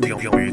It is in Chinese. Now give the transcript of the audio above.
不用。